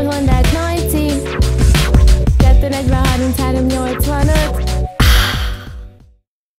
Ford Honda 90 243 385